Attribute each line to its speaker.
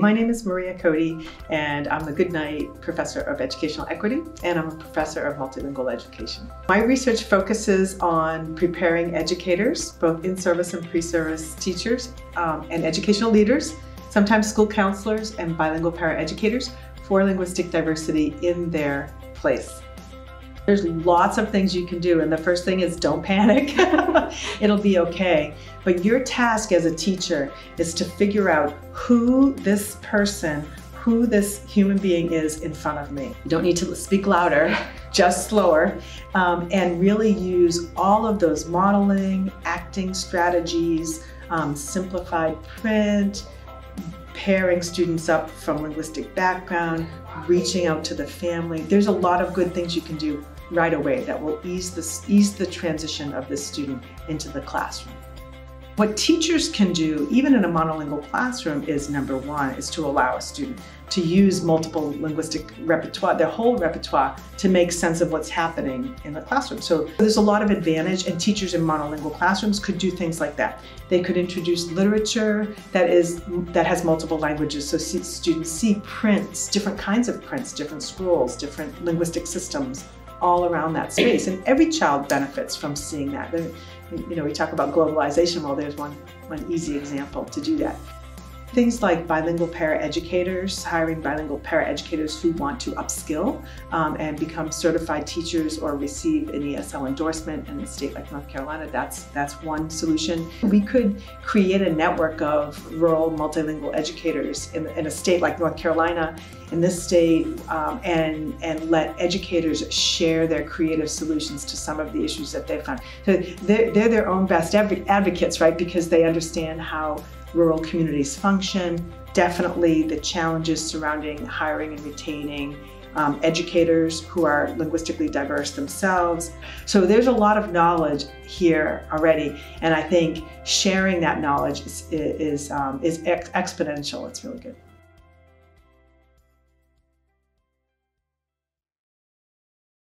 Speaker 1: My name is Maria Coady, and I'm the Goodnight Professor of Educational Equity, and I'm a professor of multilingual education. My research focuses on preparing educators, both in-service and pre-service teachers, um, and educational leaders, sometimes school counselors and bilingual paraeducators, for linguistic diversity in their place. There's lots of things you can do, and the first thing is don't panic. It'll be okay. But your task as a teacher is to figure out who this person, who this human being is in front of me. You don't need to speak louder, just slower, um, and really use all of those modeling, acting strategies, um, simplified print, pairing students up from linguistic background, reaching out to the family. There's a lot of good things you can do right away that will ease the, ease the transition of the student into the classroom. What teachers can do, even in a monolingual classroom, is number one, is to allow a student to use multiple linguistic repertoire, their whole repertoire, to make sense of what's happening in the classroom. So there's a lot of advantage, and teachers in monolingual classrooms could do things like that. They could introduce literature that is that has multiple languages, so students see prints, different kinds of prints, different scrolls, different linguistic systems, all around that space. And every child benefits from seeing that. And, you know, we talk about globalization. Well, there's one, one easy example to do that. Things like bilingual paraeducators, hiring bilingual paraeducators who want to upskill um, and become certified teachers or receive an ESL endorsement in a state like North Carolina, that's, that's one solution. We could create a network of rural multilingual educators in, in a state like North Carolina, in this state, um, and, and let educators share their creative solutions to some of the issues that they've found. So they're, they're their own best advocates, right, because they understand how rural communities function, definitely the challenges surrounding hiring and retaining um, educators who are linguistically diverse themselves. So there's a lot of knowledge here already, and I think sharing that knowledge is, is, um, is ex exponential. It's really good.